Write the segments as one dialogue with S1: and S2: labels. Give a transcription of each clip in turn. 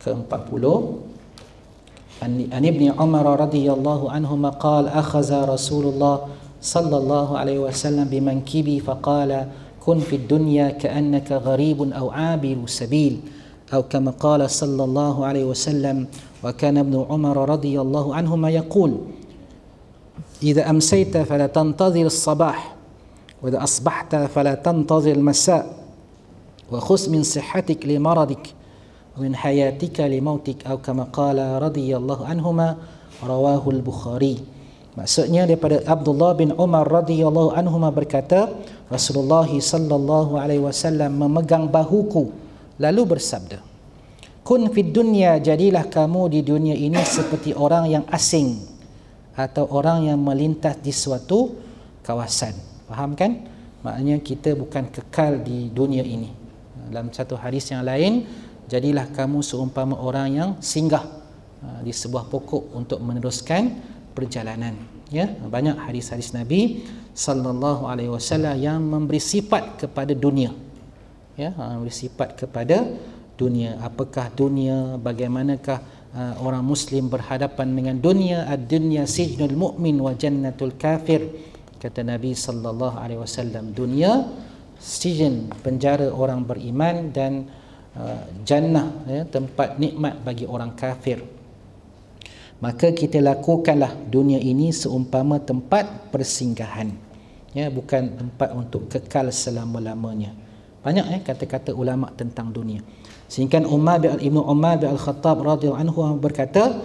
S1: ke-40 An Ibn Umar radhiyallahu anhuma qala akhadha Rasulullah sallallahu alaihi wasallam bimankibi faqala kun fid dunya ka'annaka gharibun aw 'abiru sabil أو كما قال صلى الله عليه وسلم وكان ابن عمر رضي الله عنهما يقول إذا أمسيت فلا تنتظر الصباح وإذا أصبحت فلا تنتظر المساء وخذ من صحتك لمرضك min hayatika li mautik atau kama qala radhiyallahu anhuma rawahu al-bukhari. Maksudnya daripada Abdullah bin Umar radhiyallahu anhuma berkata Rasulullah sallallahu alaihi wasallam memegang bahuku lalu bersabda kun fid dunya jadilah kamu di dunia ini seperti orang yang asing atau orang yang melintas di suatu kawasan. Faham kan? Maknanya kita bukan kekal di dunia ini. Dalam satu hadis yang lain jadilah kamu seumpama orang yang singgah uh, di sebuah pokok untuk meneruskan perjalanan. Ya, banyak hadis-hadis Nabi sallallahu alaihi wasallam yang memberi sifat kepada dunia. Ya, uh, memberi sifat kepada dunia apakah dunia bagaimanakah uh, orang muslim berhadapan dengan dunia ad-dunya sijnul mu'min wa jannatul kafir kata Nabi sallallahu alaihi wasallam dunia sijin penjara orang beriman dan jannah ya, tempat nikmat bagi orang kafir. Maka kita lakukanlah dunia ini seumpama tempat persinggahan ya bukan tempat untuk kekal selama-lamanya. Banyak eh kata-kata ulama tentang dunia. Sehingga Umar bin Ibnu Umar bin Al-Khattab radhiyallahu anhu berkata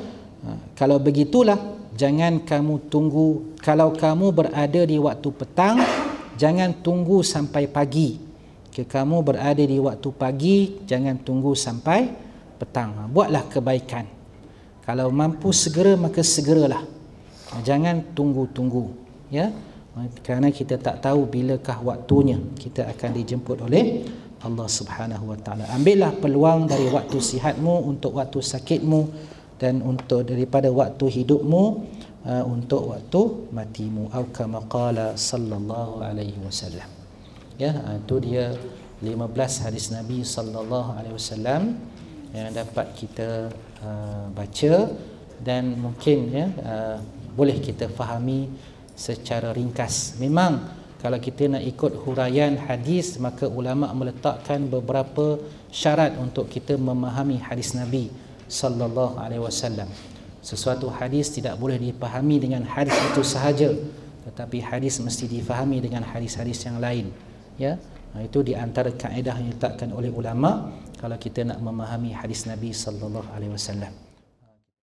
S1: ha, kalau begitulah jangan kamu tunggu kalau kamu berada di waktu petang jangan tunggu sampai pagi jika kamu berada di waktu pagi jangan tunggu sampai petang ha, buatlah kebaikan kalau mampu segera maka segeralah ha, jangan tunggu-tunggu ya kerana kita tak tahu bilakah waktunya kita akan dijemput oleh Allah Subhanahu wa taala. Ambillah peluang dari waktu sihatmu untuk waktu sakitmu dan untuk daripada waktu hidupmu uh, untuk waktu matimu. Kama qala sallallahu alaihi wasallam. Ya, uh, itu dia 15 hadis Nabi sallallahu alaihi wasallam yang dapat kita uh, baca dan mungkin ya uh, boleh kita fahami secara ringkas. Memang kalau kita nak ikut huraian hadis maka ulama meletakkan beberapa syarat untuk kita memahami hadis Nabi sallallahu alaihi wasallam. Sesuatu hadis tidak boleh dipahami dengan hadis itu sahaja tetapi hadis mesti difahami dengan hadis-hadis yang lain. Ya. Itu di antara kaedah yang diletakkan oleh ulama kalau kita nak memahami hadis Nabi sallallahu alaihi wasallam.